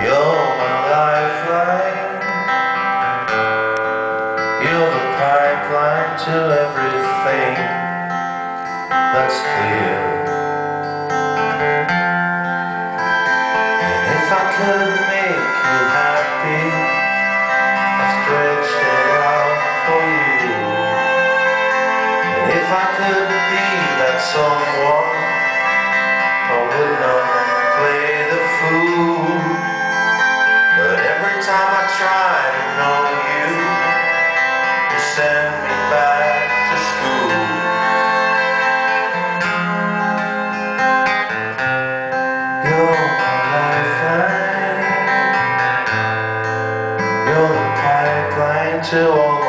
You're my lifeline. You're the pipeline to everything that's clear. And if I could make you happy, I'd stretch it out for you. And if I could be that someone, to all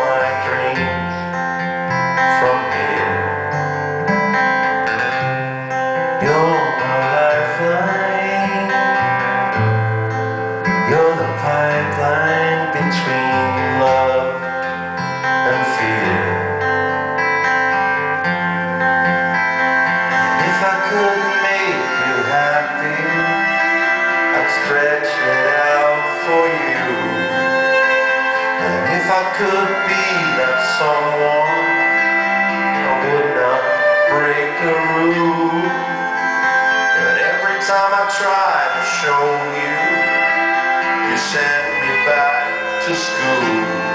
could be that someone, I would not break a rule. But every time I try to show you, you send me back to school.